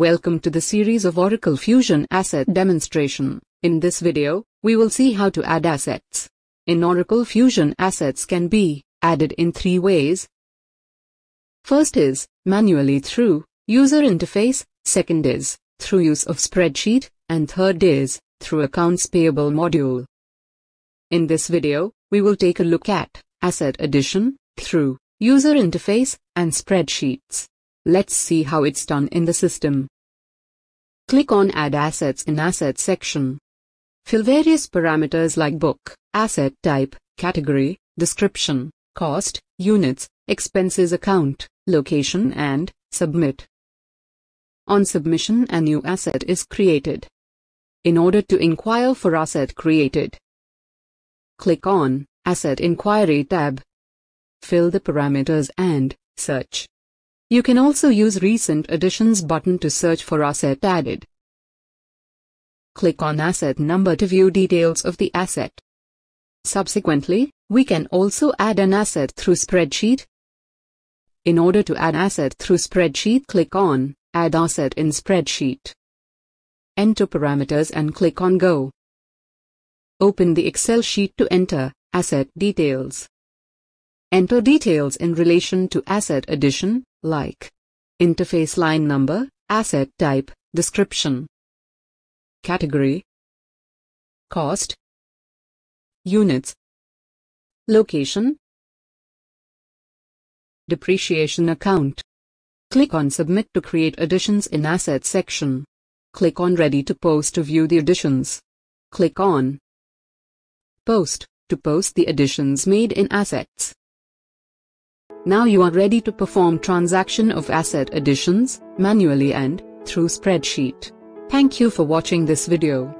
Welcome to the series of Oracle Fusion Asset Demonstration. In this video, we will see how to add assets. In Oracle Fusion assets can be added in three ways. First is manually through user interface, second is through use of spreadsheet, and third is through accounts payable module. In this video, we will take a look at asset addition through user interface and spreadsheets. Let's see how it's done in the system. Click on Add Assets in Asset section. Fill various parameters like book, asset type, category, description, cost, units, expenses account, location and submit. On submission a new asset is created. In order to inquire for asset created, click on Asset Inquiry tab. Fill the parameters and search. You can also use Recent Additions button to search for asset added. Click on Asset Number to view details of the asset. Subsequently, we can also add an asset through spreadsheet. In order to add asset through spreadsheet click on Add Asset in Spreadsheet. Enter parameters and click on Go. Open the Excel sheet to enter asset details. Enter details in relation to asset addition, like interface line number, asset type, description, category, cost, units, location, depreciation account. Click on Submit to create additions in Asset section. Click on Ready to Post to view the additions. Click on Post to post the additions made in Assets. Now you are ready to perform transaction of asset additions, manually and through spreadsheet. Thank you for watching this video.